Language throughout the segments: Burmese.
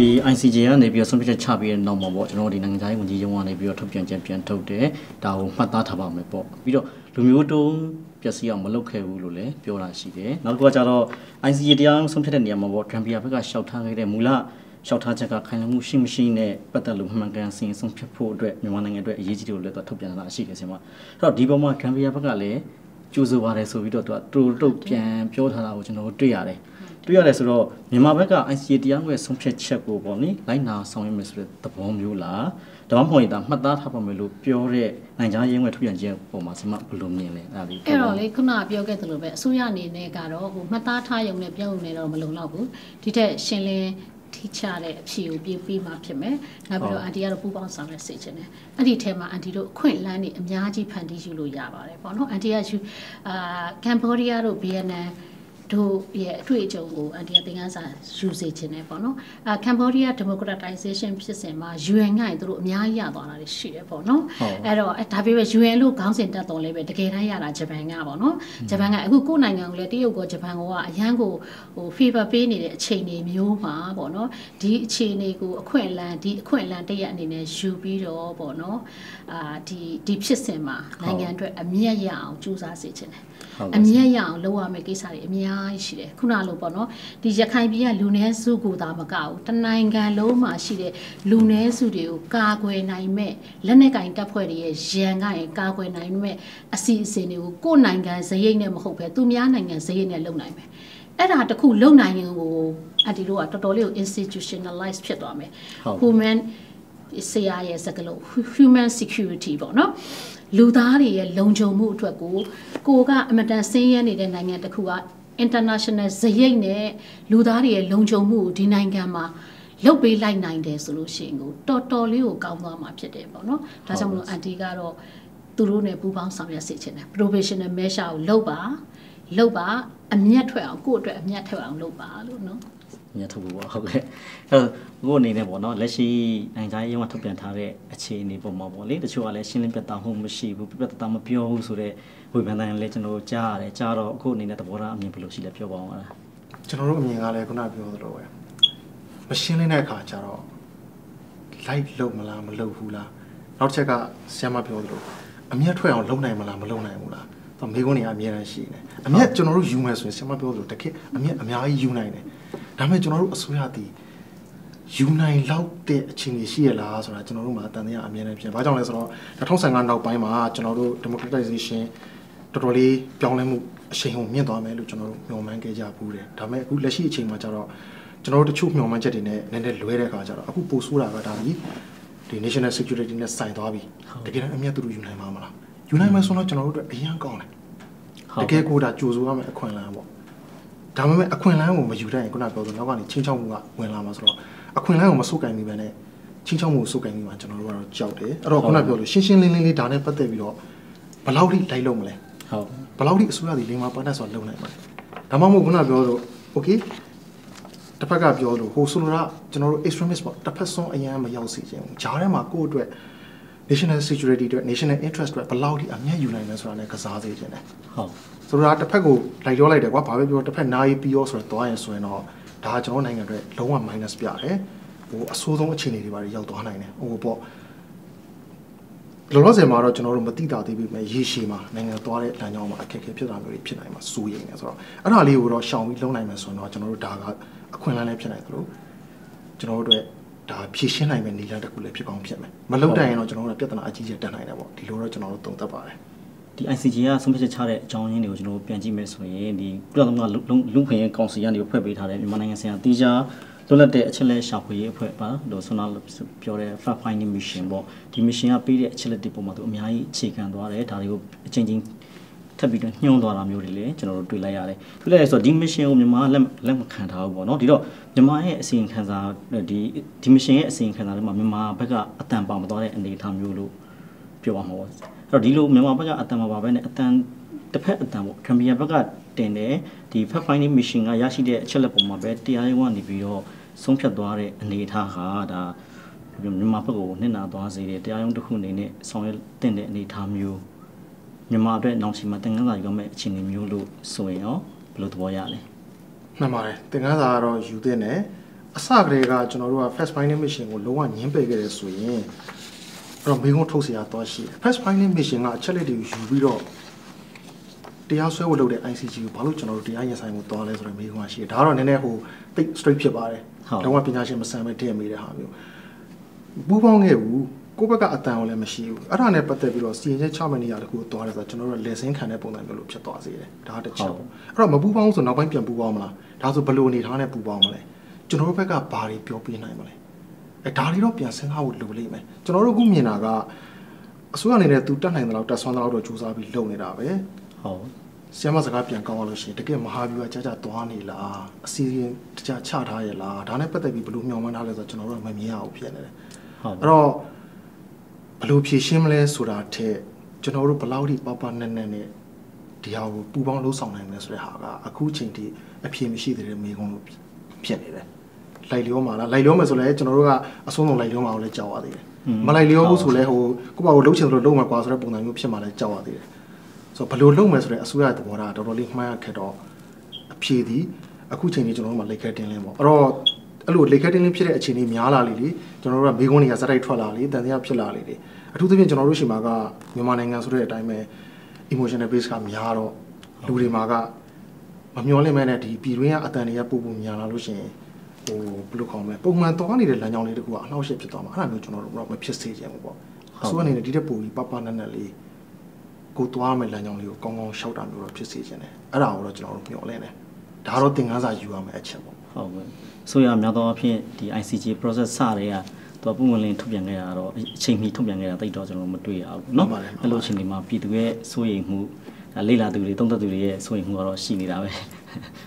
ဒီ ICJ ကနေပြီးတော့ဆုံးဖြတ်ချက်ချပြီးတဲ့နောက်မှာပေါ့ကျွန်တော်တို့ဒီနိုင်ငံသားရေးဝန်ကြီးရုံးကနေပြီးတော့ထုတ်ပြန်ချက်ပြန်ထုတ်တယ်ဒါကိုမှတ်သားထားပါမယ်ပေါ့ပြီးတော့လူမျိုးတုံးပျက်စီးအောင်မလုပ်ခဲ့ဘူးလို့လည်းပြောတာရှိတယ်နောက်တစ်ခုကကျတော့ ICJ တရားရုံးဆုံးဖြတ်တဲ့နေရာမှာပေါ့ Gambia ဘက်ကရှောက်ထားခဲ့တဲ့မူလရှောက်ထားချက်ကခိုင်လုံမှုရှိမရှိနဲ့ပတ်သက်လို့မှန်ကန်စင်ဆုံးဖြတ်ဖို့အတွက်မြန်မာနိုင်ငံအတွက်အရေးကြီးတယ်လို့လည်းသူထုတ်ပြန်လာရှိတယ်ဆင်မအဲ့တော့ဒီပုံမှာ Gambia ဘက်ကလည်းကြိုးစားပါတယ်ဆိုပြီးတော့သူကတူတုတ်ပြန်ပြောထားတာကိုကျွန်တော်တို့တွေ့ရတယ် တွေ့ရတယ်ဆိုတော့မြန်မာဘက်က ICA တရားဝင်ဆုံးဖြတ်ချက်ကိုပေါ့နိလိုက်နာဆောင်ရွက်မယ်ဆိုတဲ့သဘောမျိုးလားဒါမှမဟုတ်ရင်ဒါမှတ်သားထားပါမယ်လို့ပြောတဲ့နိုင်ကြားရင်းဝဲထုတ်ပြန်ခြင်းပုံမှာဆင်မဘယ်လိုမြင်လဲအဲ့ဒါလေးအဲ့တော့လေခုနကပြောခဲ့သလိုပဲအစိုးရအနေနဲ့ကတော့ဟိုမှတ်သားထားရုံနဲ့ပြောုံနဲ့တော့မလုံလောက်ဘူးဒီထက်ရှင်းလင်းထိချတဲ့အဖြေကိုပြေးပြီးမှဖြစ်မယ်နောက်ပြီးတော့အန်တီကတော့ပူပေါင်းဆောင်ရွက်စေချင်တယ်အဲ့ဒီထဲမှာအန်တီတို့အခွင့်အလမ်းတွေအများကြီးဖန်တီးယူလို့ရပါတယ်ပေါ့နော်အန်တီကယူအာကမ်ဘောဒီးယားတို့ဗီယက်နမ် တို့ရဲ့အတွေ့အကြုံကိုအန်တီကသင်ခန်းစာယူစေခြင်းနဲ့ပေါ့နော်အာကမ်ဘောဒီးယားဒီမိုကရက်တိုင်ဇေးရှင်းဖြစ်စဉ်မှာ UN ကရင်တို့အများကြီးရသွားတာတွေရှိတယ်ပေါ့နော်အဲ့တော့ဒါပေမဲ့ UN လို့ခေါင်းစဉ်တက်တော်လဲပဲတကယ်တမ်းရတာဂျပန်ကပေါ့နော်ဂျပန်ကအခုကိုယ့်နိုင်ငံကိုလည်းတရုတ်ကဂျပန်ကအရန်ကိုဟို favor ပေးနေတဲ့အချိန်တွေမျိုးမှာပေါ့နော်ဒီအခြေအနေကိုအခွင့်အလမ်းဒီအခွင့်အလမ်းတရက်အနေနဲ့ယူပြီးတော့ပေါ့နော်အာဒီဒီဖြစ်စဉ်မှာနိုင်ငံအတွက်အမြတ်ရအောင်ကြိုးစားစေချင်တယ် အမြတ်ရအောင်လုပ်ရမယ့်ကိစ္စတွေအများကြီးရှိတယ်ခုနလိုပေါ့နော်ဒီရခိုင်ပြည်ကလူနည်းစုကိုသာမကဘူးတနိုင်ငံလုံးမှာရှိတဲ့လူနည်းစုတွေကိုကာကွယ်နိုင်မဲ့လက်နက်ကင်တပ်ဖွဲ့တွေရဲ့ရန်ကရင်ကာကွယ်နိုင်မဲ့အစီအစဉ်တွေကိုကိုယ်နိုင်ငံဇရိတ်နဲ့မဟုတ်ပဲသူများနိုင်ငံဇရိတ်နဲ့လုပ်နိုင်မယ်အဲ့ဒါတခုလုံနိုင်ရင်ကိုအတီတို့ကတော်တော်လေးကို institutionalize ဖြစ်သွားမယ် human ဆရာရဲ့စကားလုံး human security ပေါ့နော် လူသားတွေရဲ့လုံခြုံမှုအတွက်ကိုကိုကအမတန်ဆင်းရဲနေတဲ့နိုင်ငံတစ်ခုက international ဇရိတ်နဲ့လူသားတွေရဲ့လုံခြုံမှုကိုဒီနိုင်ငံမှာလုတ်ပေးလိုက်နိုင်တယ်ဆိုလို့ရှိရင်ကိုတော်တော်လေးကိုကောင်းသွားမှာဖြစ်တယ်ပေါ့နော်ဒါကြောင့်မလို့အန်တီကတော့သူတို့နဲ့ပူးပေါင်းဆောင်ရွက်စေချင်တယ် professional measure ကိုလုပ်ပါလုပ်ပါအမျက်ထွက်အောင်ကိုယ့်အတွက်အမျက်ထွက်အောင်လုပ်ပါလို့နော် ညထုတ်ဘူးပေါ့ဟုတ်ကဲ့အဲကိုအနေနဲ့ပေါ့နော်လက်ရှိနိုင်ငံရေးရုံးကထုတ်ပြန်ထားတဲ့အခြေအနေပုံမှာပေါ့လေတချို့ကလည်းရှင်းလင်းပြတ်သားမှုမရှိဘူးပြတ်သားမပြောဘူးဆိုတော့ဝေဖန်တိုင်းလည်းကျွန်တော်ကြားရတယ်ကြားတော့အခုအနေနဲ့သဘောထားအမြင်ဘယ်လိုရှိလဲပြောပါအောင်လားကျွန်တော်တို့အမြင်ကလည်းခုနပြောသလိုပဲမရှင်းလင်းတဲ့အခါကျတော့ light လုံမလားမလုံဘူးလားနောက်တစ်ချက်ကဆရာမပြောသလိုအမျက်ထွက်အောင်လုံနိုင်မလားမလုံနိုင်ဘူးလားတော့မိကုန်းတွေကအများတန်းရှိနေအမျက်ကျွန်တော်တို့ယူမယ်ဆိုရင်ဆရာမပြောသလိုတကယ်အမျက်အများကြီးယူနိုင်တယ် ဒါပေမဲ့ကျွန်တော်တို့အစိုးရတည်ယူနိုင်လောက်တဲ့အခြေအနေရှိရလားဆိုတာကျွန်တော်တို့မှာတန်တရားအများနဲ့ဖြစ်။ဘာကြောင့်လဲဆိုတော့2015နောက်ပိုင်းမှာကျွန်တော်တို့ democratization တော်တော်လေးပြောင်းလဲမှုအရှိန်ဟုန်မြင့်သွားမယ်လို့ကျွန်တော်တို့မျှော်မှန်းခဲ့ကြဘူးတယ်။ဒါပေမဲ့အခုလက်ရှိအချိန်မှာကျတော့ကျွန်တော်တို့တချို့မျှော်မှန်းချက်တွေနဲ့နည်းနည်းလွဲတဲ့အခါကျတော့အခုပိုဆိုးတာကဒါကြီးဒီ national security နဲ့ဆိုင်သွားပြီ။တကယ်တော့အမြတ်သူတို့ယူနိုင်မှာမလား။ယူနိုင်မယ်ဆိုတော့ကျွန်တော်တို့အတွက်အရန်ကောင်းတယ်။တကယ်ကိုဒါကြိုးစိုးရမယ်အခွင့်အလမ်းပေါ့။ ဒါပေမဲ့အခွင့်အလမ်းကိုမယူတတ်ရင်ခုနပြောသလိုနောက်ကနေချင်းချောက်မှုကဝင်လာမှာဆိုတော့အခွင့်အလမ်းကိုမစုပ်ကင်မိပဲနဲ့ချင်းချောက်မှုကိုစုပ်ကင်မိမှာကျွန်တော်တို့ကတော့ကြောက်တယ်အဲ့တော့ခုနပြောလို့ရှင်းရှင်းလင်းလင်းလေးဒါနဲ့ပတ်သက်ပြီးတော့ဘယ်လောက်ထိလိုက်လို့မလဲဟုတ်ဘယ်လောက်ထိအစိုးရဒီလိမ္မာပတ်သက်ဆိုတာလုပ်နိုင်မှာလဲဒါမှမဟုတ်ခုနပြောလို့ okay တစ်ဖက်ကပြောလို့ဟိုဆိုလိုတာကျွန်တော်တို့ extremist ပေါ့တစ်ဖက်ဆုံးအရန်မရောက်စေချင်ဘူးဂျားထဲမှာကိုယ့်အတွက် national security အတွက် national interest အတွက်ဘယ်လောက်ထိအမြတ်ယူနိုင်လဲဆိုတာလည်းကစားစေချင်တယ်ဟုတ် ဆိုတော့တစ်ဖက်ကိုလိုက်ပြောလိုက်တယ်ကွာဘာပဲပြောတစ်ဖက်နားရေးပြီးရောဆိုတော့သွားရင်ဆိုရင်တော့ဒါကျွန်တော်နိုင်ငံအတွက်လုံးဝ minus ပြတယ်ဟိုအဆိုးဆုံးအခြေအနေတွေပါရောက်သွားနိုင်တယ်ဟိုပေါ့လောလောဆယ်မှာတော့ကျွန်တော်တို့မတိတာသေးပြီမဲ့ရေရှည်မှာနိုင်ငံသွားတဲ့လမ်းကြောင်းမှာအခက်အခဲဖြစ်တာမျိုးတွေဖြစ်နိုင်မှာစိုးရိမ်နေဆိုတော့အဲ့ဒါလေးကိုတော့ရှောင်ပြီးလုံးနိုင်မယ်ဆိုတော့ကျွန်တော်တို့ဒါကအခွင့်အလမ်းလည်းဖြစ်နိုင်သလိုကျွန်တော်တို့အတွက်ဒါဖြည့်ရှင်းနိုင်မယ့်နည်းလမ်းတစ်ခုလည်းဖြစ်ကောင်းဖြစ်မယ်မလုံးတိုင်ရင်တော့ကျွန်တော်တို့ပြဿနာအကြီးကြီးတက်နိုင်တယ်ပေါ့ဒီလိုတော့ကျွန်တော်တို့သုံးသပ်ပါတယ် ဒီ ICJ ကဆုံးဖြတ်ချက်ချတဲ့အကြောင်းရင်းတွေကိုကျွန်တော်ပြန်ကြည့်မယ်ဆိုရင်ဒီကုလသမဂ္ဂလူခွင့်ရေးကောင်စီကနေဖွဲ့ပေးထားတဲ့မြန်မာနိုင်ငံဆိုင်ရာတီးခြားလွတ်လပ်တဲ့အချက်လက်ရှာဖွေရေးအဖွဲ့ပါလို့ဆွမ်းနာပြောတဲ့ fact finding mission ပေါ့ဒီ mission ကပေးတဲ့အချက်လက်တွေပုံမှာသူအများကြီးအခြေခံသွားတယ်ဒါတွေကိုအချင်းချင်းထပ်ပြီးတော့ညှိုးသွားတာမျိုးတွေလည်းကျွန်တော်တို့တွေ့လိုက်ရတယ်။တွေ့လိုက်ရဆိုတော့ဒီ mission ကိုမြန်မာလက်လက်မခံထားဘူးပေါ့နော်။ဒီတော့မြန်မာရဲ့အစီရင်ခံစာဒီဒီ mission ရဲ့အစီရင်ခံစာတွေမှာမြန်မာဘက်ကအတန်ပါမသွားတဲ့အနေအထားမျိုးလို့ပြောပါမှာပေါ့။အဲ့ တော့ဒီလိုမြန်မာဘက်ကအတန်ပါပါပဲနဲ့အတန်တစ်ဖက်အတန်ပေါ့ကမ်ဘီယာဘက်ကတင်တယ်ဒီ fact finding mission ကရရှိတဲ့အချက်လက်ပုံမှာပဲတရားရုံးကနေပြီးတော့ဆုံးဖြတ်သွားတဲ့အနေအထားဟာဒါမြန်မာဘက်ကိုနစ်နာသွားစေတယ်တရားရုံးတစ်ခုအနေနဲ့ဆောင်ရွက်တင်တဲ့အနေအထားမျိုးမြန်မာအတွက်နောက်စီမှာတင်ငန်းစာယူရမယ့်အခြေအနေမျိုးလို့ဆိုရင်ရောဘယ်လိုသဘောရလဲမှန်ပါတယ်သင်ခန်းစာကတော့ယူသင့်တယ်အစကတည်းကကျွန်တော်တို့က fast finding mission ကိုလုံးဝညှင်းပယ်ခဲ့တယ်ဆိုရင် အဲ့တော့မိကုန်းထုတ်เสียတော့ရှိတယ် fast finding mission ကအချက်လက်တွေကိုယူပြီးတော့တရားစွဲဖို့လုပ်တဲ့ ICG ကိုဘာလို့ကျွန်တော်တို့တရားရင်ဆိုင်မှုသွားလဲဆိုတော့မိကုန်းကရှိတယ်ဒါကတော့နည်းနည်းဟိုတိတ် straight ဖြစ်ပါတယ် ဟုတ် လုံးဝပညာရှင်မဆန်ပဲတည့်မိတဲ့ဟာမျိုးပူပေါင်းခဲ့ဘူးကိုယ့်ဘက်ကအတန်ကိုလည်းမရှိဘူးအဲ့ဒါနဲ့ပတ်သက်ပြီးတော့စီရင်ချက်ချမယ့်နေရာတခုကိုသွားတယ်ဆိုတော့ကျွန်တော်တို့လက်စင်းခံတဲ့ပုံစံမျိုးလို့ဖြစ်သွားစေတယ်ဒါကတစ်ချက်ပေါ့အဲ့တော့မပူပေါင်းဘူးဆိုနောက်ပိုင်းပြန်ပူပေါင်းမလားဒါဆိုဘယ်လိုအနေထားနဲ့ပူပေါင်းမလဲကျွန်တော်တို့ဘက်ကဘာတွေပြောပြနိုင်မလဲ အဲဒါတွေတော့ပြန်စဉ်းစားဖို့လိုလိမ့်မယ်ကျွန်တော်တို့အခုမြင်တာကအစိုးရအနေနဲ့သူတက်နိုင်တဲ့လောက်တက်ဆွမ်းတဲ့လောက်တော့စူးစမ်းပြီးလုပ်နေတာပဲဟုတ်ဆီယမစကားပြန်ကောင်းအောင်လို့ရှိရင်တကယ်မဟာဗျူဟာကြာကြာသွားနေလားအစီအစဉ်တခြားချထားရလားဒါနဲ့ပတ်သက်ပြီးဘယ်လိုမျှော်မှန်းထားလဲဆိုတော့ကျွန်တော်တို့ကမမြင်ရဘူးဖြစ်နေတယ်ဟုတ်အဲ့တော့ဘယ်လိုဖြေရှင်းမလဲဆိုတာထက်ကျွန်တော်တို့ဘယ်လောက်ထိပပနက်နက်နဲ့ဒီဟာကိုပူပေါင်းလှုပ်ဆောင်နိုင်မလဲဆိုတဲ့ဟာကအခုချိန်ထိအဖြေမရှိသေးတဲ့မိကုံးလို့ဖြစ်နေတယ် လိုက်လျောမှာလားလိုက်လျောမယ်ဆိုလည်းကျွန်တော်တို့ကအဆုံးစုံလိုက်လျောမှာကိုလည်းကြောက်ရသေးတယ်မလိုက်လျောဘူးဆိုလည်းဟိုကိုယ့်ဘာကိုလှုပ်ချင်သလိုလှုပ်မှာကွာဆိုတဲ့ပုံစံမျိုးဖြစ်မှလည်းကြောက်ရသေးတယ်ဆိုတော့ဘယ်လိုလှုပ်မယ်ဆိုတဲ့အစိုးရရဲ့သဘောထားကတော်တော်လေးမှန်းရခက်တော့အဖြေဒီအခုချိန်ကြီးကျွန်တော်တို့မှလက်ခဲတင်းလင်းပေါ့အဲ့တော့အဲ့လိုလက်ခဲတင်းလင်းဖြစ်တဲ့အခြေအနေများလာလေလေကျွန်တော်တို့ကမိကုန်းတွေကစက်တိုက်ထွက်လာလေတန်တရားဖြစ်လာလေလေအထူးသဖြင့်ကျွန်တော်တို့ရှိမှာကမြန်မာနိုင်ငံဆိုတဲ့အတိုင်းပဲ emotional base ကများတော့လူတွေမှာကမမျောလင့်မဲနဲ့ဒီပြည်တွင်းကအတန်တွေကပို့ပို့များလာလို့ရှိရင် ဟိုဘယ်လိုခေါ်မလဲပုံမှန်သွားနေတဲ့လမ်းကြောင်းလေးတကူကအနှောက်အယှက်ဖြစ်သွားမှာအဲ့ဒါမျိုးကျွန်တော်တို့တော့မဖြစ်စေချင်ဘူးပေါ့အစိုးရအနေနဲ့ဒီတက်ပို့ပြီးပပနက်နက်လေးကိုသွားမယ်လမ်းကြောင်းလေးကိုကောင်းကောင်းရှောက်တာမျိုးတော့ဖြစ်စေချင်တယ်အဲ့ဒါကိုတော့ကျွန်တော်တို့မျှော်လင့်တယ်ဒါတော့သင်ခန်းစာယူရမယ်အချက်ပေါ့ ဟုတ်ကဲ့ဆိုရများသောအားဖြင့်ဒီ ICJ process စတဲ့ကတော့ပုံမှန်လင်းထုတ်ပြန်ခဲ့တာတော့အချိန်မီထုတ်ပြန်ခဲ့တာတိတ်တော့ကျွန်တော်မတွေ့ရဘူးเนาะအဲ့လိုအချိန်ဒီမှာပြည်သူရဲ့စိုးရိမ်မှုဒါလေ့လာသူတွေတုံးသက်သူတွေရဲ့စိုးရိမ်မှုကတော့ရှိနေတာပဲ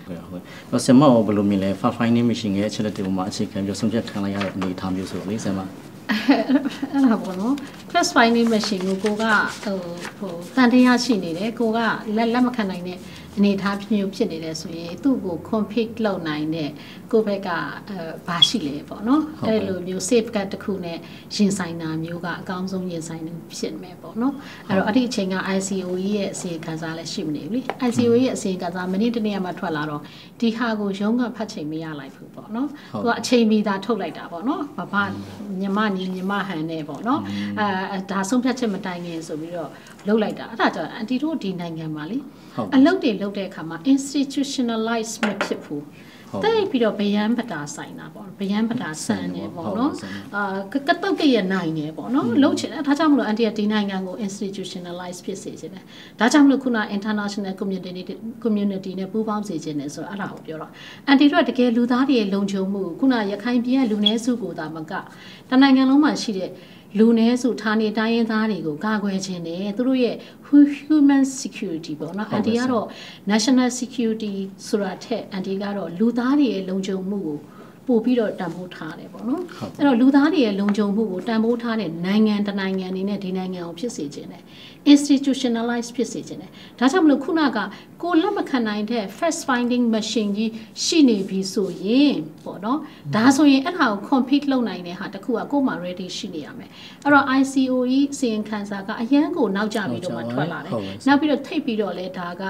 ဟုတ်ဟုတ်တော့ဆင်မောဘယ်လိုမြင်လဲ fast finding machine ရဲ့အချက်လက်တွေမှာအခြေခံပြီးဆုံးဖြတ်ခံလိုက်ရတဲ့အနေအထားမျိုးဆိုတော့လေဆင်မအဲ့ဒါပေါ့နော် class finding machine ကိုကိုကဟိုဟိုတန်တရားရှိနေတယ်ကိုကလက်လက်မခံနိုင်တဲ့ အနေအထားမျိုးဖြစ်နေတယ်ဆိုရင်သူ့ကို config လုပ်နိုင်တဲ့ကိုယ့်ဘက်ကအဲဘာရှိလဲပေါ့နော်အဲ့လိုမျိုး safeguard တစ်ခုနဲ့ရင်ဆိုင်တာမျိုးကအကောင်းဆုံးရင်ဆိုင်မှုဖြစ်မယ်ပေါ့နော်အဲ့တော့အဲ့ဒီအချိန်က ICOE ရဲ့အစီအခံစားလည်းရှိမနေဘူးလေ ICOE ရဲ့အစီအခံစားမနေ့တနေ့မှထွက်လာတော့ဒီဟာကိုရုံးကဖတ်ချိန်မရလိုက်ဘူးပေါ့နော်သူကအချိန်မီသာထုတ်လိုက်တာပေါ့နော်ဘာမှညီမညီညီမဟန်နဲ့ပေါ့နော်အဲဒါဆုံးဖြတ်ချက်မတိုင်ခင်ဆိုပြီးတော့ လှုပ်လိုက်တာအဲ့ဒါကြောင့်အန်တီတို့ဒီနိုင်ငံမှာလေအလုပ်တွေလုပ်တဲ့အခါမှာ institutionalize မဖြစ်ဘူးတိတ်ပြီးတော့ဗျယံပတာဆိုင်တာပေါ့ဗျယံပတာဆန်နေပေါ့နော်အာကကတုတ်ကရနိုင်နေပေါ့နော်လှုပ်ချင်တယ်ဒါကြောင့်မလို့အန်တီကဒီနိုင်ငံကို institutionalize ဖြစ်စေချင်တယ်ဒါကြောင့်မလို့ခုန international community community နဲ့ပူးပေါင်းစေချင်တယ်ဆိုတော့အဲ့ဒါကိုပြောတော့အန်တီတို့ကတကယ်လူသားတွေရဲ့လုံခြုံမှုခုနရခိုင်ပြည်ကလူနည်းစုကိုသာမကတနိုင်ငံလုံးမှာရှိတဲ့ လူနည်းစုဌာနေတိုင်းရင်းသားတွေကိုကာကွယ်ခြင်းနဲ့သူတို့ရဲ့ human security ပေါ့နော်အန်တီကတော့ national security ဆိုတာထက်အန်တီကတော့လူသားတွေရဲ့လုံခြုံမှုကိုပို့ပြီးတော့တန်ဖိုးထားတယ်ပေါ့နော်အဲ့တော့လူသားတွေရဲ့လုံခြုံမှုကိုတန်ဖိုးထားတဲ့နိုင်ငံတနိုင်ငံအနေနဲ့ဒီနိုင်ငံကိုဖြစ်စေခြင်းတယ် institutionalize ဖြစ်စေခြင်းတယ်ဒါကြောင့်မလို့ခုနကကိုလက်မခံနိုင်တဲ့ first finding machine ကြီးရှိနေပြီဆိုရင်ပေါ့နော်ဒါဆိုရင်အဲ့ဒါကို compete လုပ်နိုင်တဲ့ဟာတခုကကို့မှာ ready ရှိနေရမယ်အဲ့တော့ ICOE စီရင်ခံစာကအရန်ကိုနောက်ကျပြီးတော့မှထွက်လာတယ်နောက်ပြီးတော့ထိပ်ပြီးတော့လဲဒါက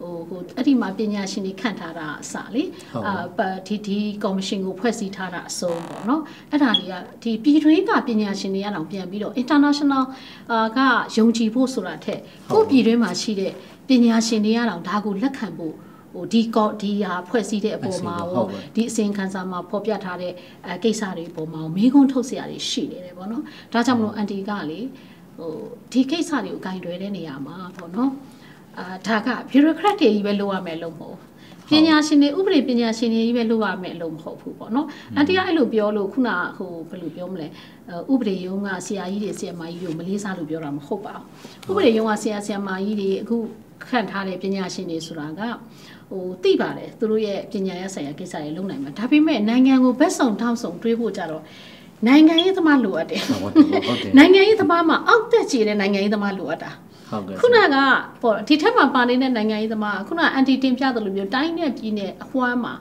ဟိုဟိုအဲ့ဒီမှာပညာရှင်တွေခန့်ထားတာအစလေအာဒီဒီကော်မရှင်ကိုဖွဲ့စည်းထားတာအဆုံးပေါ့နော်အဲ့ဒါတွေကဒီပြည်တွင်းကပညာရှင်တွေကတော့ပြန်ပြီးတော့ international ကယုံကြည်ဖို့ဆိုတာထက်ကိုယ့်ပြည်တွင်းမှာရှိတဲ့ပညာရှင်တွေကတော့ဒါကိုလက်ခံဖို့ဟိုဒီကောဒီဟာဖွဲ့စည်းတဲ့အပေါ်မှာရောဒီအစဉ်ခံစာမှာဖော်ပြထားတဲ့အကိစ္စတွေအပေါ်မှာမေးခွန်းထုတ်စရာတွေရှိနေတယ်ပေါ့နော်ဒါကြောင့်မလို့အန်တီကလေဟိုဒီကိစ္စတွေကိုဂင်တွယ်တဲ့နေရာမှာပေါ့နော် အာဒါက bureaucrat တွေကြီးပဲလုပ်ရမယ်လို့မဟုတ်ပညာရှင်တွေဥပဒေပညာရှင်တွေကြီးပဲလုပ်ရမယ်လို့မဟုတ်ဘူးပေါ့နော်အန်တီကအဲ့လိုပြောလို့ခုနဟိုဘယ်လိုပြောမလဲဥပဒေရုံးကဆရာကြီးတွေဆရာမကြီးတွေမလေးစားလို့ပြောတာမဟုတ်ပါဘူးဥပဒေရုံးကဆရာဆရာမကြီးတွေအခုခန့်ထားတဲ့ပညာရှင်တွေဆိုတာကဟိုသိပါတယ်သူတို့ရဲ့ပညာရေးဆိုင်ရာကိစ္စတွေလုပ်နိုင်မှာဒါပေမဲ့နိုင်ငံကိုဘက်ဆောင်ထောက်ဆောင်တွေးဖို့ကြတော့နိုင်ငံရေးသမားလိုအပ်တယ်ဟုတ်တယ်ဟုတ်တယ်နိုင်ငံရေးသမားမှာအောက်တက်ကြည်တဲ့နိုင်ငံရေးသမားလိုအပ်တာ ဟုတ်ကဲ့ခုနကပေါ့ဒီထက်မှာပါနေတဲ့နိုင်ငံရေးသမားကခုနအန်တီတင်ပြသလိုမျိုးတိုင်းနဲ့ပြည်နယ်အဝမ်းမှာ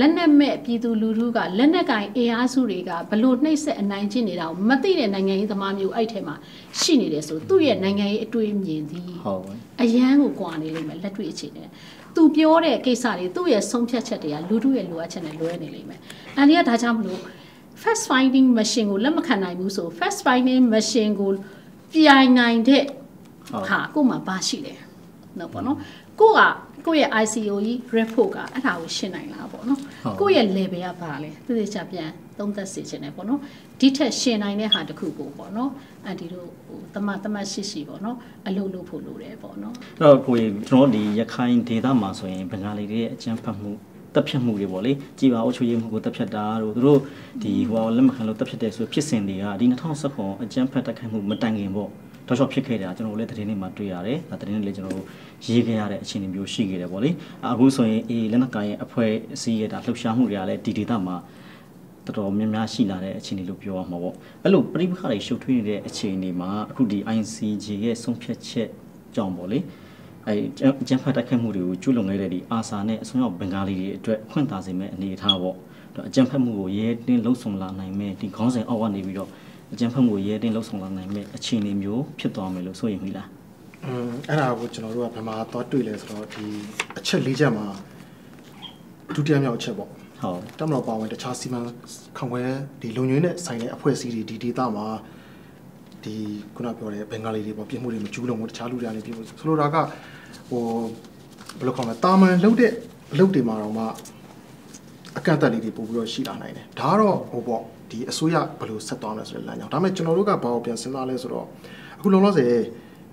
လက်နက်မဲ့ပြည်သူလူထုကလက်နက်ကင်အင်အားစုတွေကဘလို့နှိမ့်ဆက်အနိုင်ကျင့်နေတာကိုမသိတဲ့နိုင်ငံရေးသမားမျိုးအဲ့ထဲမှာရှိနေတယ်ဆိုသူ့ရဲ့နိုင်ငံရေးအတွေ့အမြင်သည်ဟုတ်ကဲ့အရန်ကိုကွာနေလိမ့်မယ်လက်တွေ့အခြေအနေနဲ့သူပြောတဲ့ကိစ္စတွေသူ့ရဲ့ဆုံးဖြတ်ချက်တွေကလူထုရဲ့လိုအပ်ချက်နဲ့လွဲနေလိမ့်မယ်အန်ဒီကဒါကြောင့်မလို့ fast finding machine ကိုလက်မခံနိုင်ဘူးဆို fast finding machine ကိုပြိုင်နိုင်တဲ့ ဟုတ်ဟာကို့မှာဘာရှိတယ်နော်ပေါ့နော်ကိုကကိုယ့်ရဲ့ ICO ကြီး report ကအဲ့ဒါကိုရှင်းနိုင်လားပေါ့နော်ကိုယ့်ရဲ့ level ကဘာလဲသူတို့ချပြန်သုံးသက်စေချင်တယ်ပေါ့နော်ဒီထက်ရှင်းနိုင်တဲ့ဟာတစ်ခုကိုပေါ့နော်အန်တီတို့ဟိုတမတမရှိရှိပေါ့နော်အလုပ်လုပ်ဖို့လိုတယ်ပေါ့နော်အဲ့တော့ကိုကြီးကျွန်တော်တို့ဒီရခိုင်ဒေသမှာဆိုရင်ဘင်္ဂါလီတွေရဲ့အကြမ်းဖက်မှုတပ်ဖြတ်မှုတွေပေါ့လေကြည်ပါအုပ်ချုပ်ရေးမှုကိုတပ်ဖြတ်တာတို့သူတို့ဒီဟိုလက်မခံလို့တပ်ဖြတ်တဲ့ဆိုဖြစ်စဉ်တွေကဒီ2019အကြမ်းဖက်တိုက်ခိုက်မှုမတိုင်ခင်ပေါ့ တော့ချော့ဖြစ်ခဲ့တာကျွန်တော်တို့လည်းသတင်းတွေမှာတွေ့ရတယ်ဒါသတင်းတွေလည်းကျွန်တော်တို့ရေးခဲ့ရတဲ့အခြေအနေမျိုးရှိခဲ့တယ်ပေါ့လေအခုဆိုရင်အေးလက်နက်ကိုင်ရဲ့အဖွဲ့အစည်းရဲ့ဒါလှုပ်ရှားမှုတွေကလည်းဒီဒေသမှာတော်တော်များများရှိလာတဲ့အခြေအနေလို့ပြောရမှာပေါ့အဲ့လိုပြိပခါတွေရှုပ်ထွေးနေတဲ့အခြေအနေမှာအခုဒီ ICJ ရဲ့ဆုံးဖြတ်ချက်ကြောင့်ပေါ့လေအဲအကြမ်းဖက်တိုက်ခိုက်မှုတွေကိုကျူးလွန်ခဲ့တဲ့ဒီအာဆာနဲ့အစွန်းရောက်ဘင်္ဂါလီတွေအတွက်ခွင့်သာစေမဲ့အနေအထားပေါ့တော့အကြမ်းဖက်မှုကိုရဲတင်းလှုပ်ဆောင်လာနိုင်မဲ့ဒီခေါင်းစဉ်အောက်ကနေပြီးတော့ အကြမ်းဖက်မှုကိုရဲတင်းလှုပ်ဆောင်လာနိုင်မဲ့အခြေအနေမျိုးဖြစ်သွားမယ်လို့ဆိုရင်မိလားอืมအဲ့ဒါကိုကျွန်တော်တို့ကဘယ်မှာသွားတွေ့လဲဆိုတော့ဒီအချက်၄ချက်မှာဒုတိယမြောက်အချက်ပေါ့ဟုတ်တမလို့ပါဝင်တခြားစီမံခန့်ခွဲဒီလုံခြုံရေးနဲ့ဆိုင်တဲ့အဖွဲ့အစည်းတွေဒီဒေသမှာဒီခုနပြောတဲ့ဘင်္ဂါလီတွေပေါ့ပြည်မှုတွေမကျူးလွန်ဘူးတခြားလူတွေကနေပြည်မှုဆိုလိုတာကဟိုဘယ်လိုခေါ်မလဲတာမန်လှုပ်တဲ့အလုပ်တွေမှာတော့မှအကန့်အသတ်လေးတွေပို့ပြီးတော့ရှိလာနိုင်တယ်ဒါကတော့ဟိုပေါ့ ဒီအစိုးရဘယ်လိုဆက်သွားမလဲဆိုတဲ့လမ်းကြောင်းဒါပေမဲ့ကျွန်တော်တို့ကဘာကိုပြန်စဉ်းစားလဲဆိုတော့အခုလုံးလုံးဆယ်